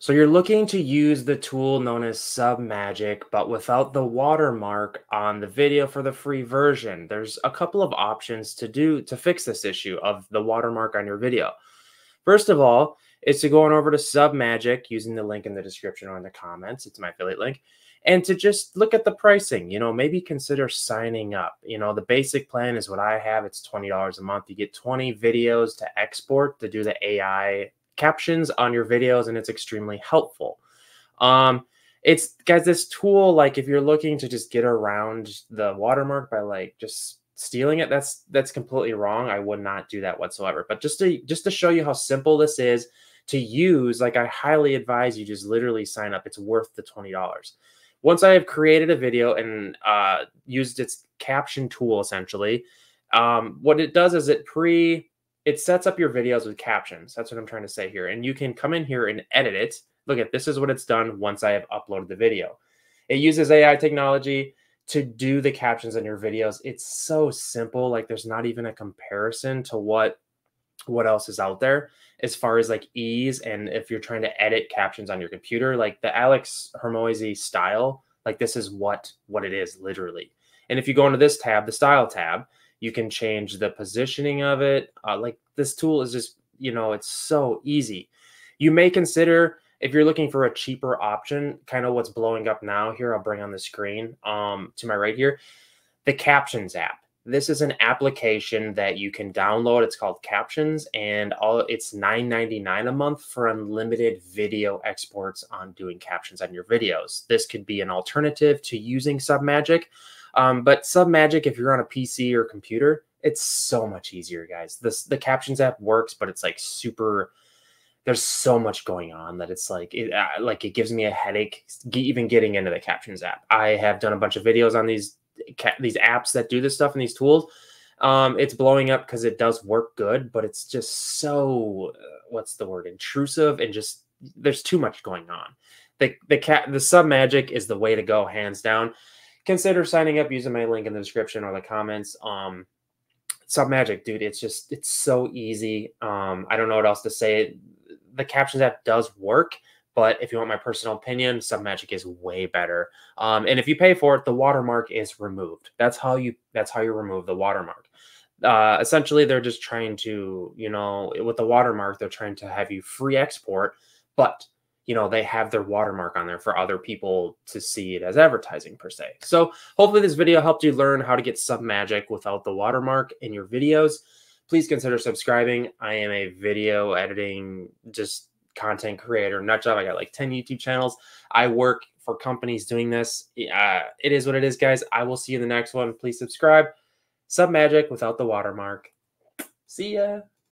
So you're looking to use the tool known as Submagic, but without the watermark on the video for the free version. There's a couple of options to do to fix this issue of the watermark on your video. First of all, is to go on over to Submagic using the link in the description or in the comments. It's my affiliate link. And to just look at the pricing, you know, maybe consider signing up. You know, the basic plan is what I have. It's $20 a month. You get 20 videos to export to do the AI captions on your videos, and it's extremely helpful. Um, it's guys, this tool, like if you're looking to just get around the watermark by like just stealing it, that's that's completely wrong. I would not do that whatsoever. But just to just to show you how simple this is to use, like I highly advise you just literally sign up. It's worth the $20. Once I have created a video and uh, used its caption tool essentially, um, what it does is it pre it sets up your videos with captions. That's what I'm trying to say here. And you can come in here and edit it. Look at this is what it's done once I have uploaded the video. It uses AI technology to do the captions in your videos. It's so simple. Like there's not even a comparison to what what else is out there as far as like ease and if you're trying to edit captions on your computer like the alex hormozi style like this is what what it is literally and if you go into this tab the style tab you can change the positioning of it. Uh, like this tool is just, you know, it's so easy. You may consider if you're looking for a cheaper option, kind of what's blowing up now here, I'll bring on the screen um, to my right here, the Captions app. This is an application that you can download. It's called Captions, and all it's $9.99 a month for unlimited video exports on doing captions on your videos. This could be an alternative to using Submagic. Um, but Submagic, if you're on a PC or computer, it's so much easier, guys. This the captions app works, but it's like super. There's so much going on that it's like it uh, like it gives me a headache even getting into the captions app. I have done a bunch of videos on these these apps that do this stuff and these tools. Um, it's blowing up because it does work good, but it's just so uh, what's the word intrusive and just there's too much going on. The the cat the Submagic is the way to go, hands down consider signing up using my link in the description or the comments. Um, Submagic, dude, it's just it's so easy. Um, I don't know what else to say. The captions app does work, but if you want my personal opinion, Submagic is way better. Um, and if you pay for it, the watermark is removed. That's how you that's how you remove the watermark. Uh, essentially, they're just trying to, you know, with the watermark, they're trying to have you free export, but you know they have their watermark on there for other people to see it as advertising per se. So hopefully this video helped you learn how to get Submagic without the watermark in your videos. Please consider subscribing. I am a video editing just content creator nut job i got like 10 youtube channels. I work for companies doing this. Uh, it is what it is guys. I will see you in the next one. Please subscribe. Submagic without the watermark. See ya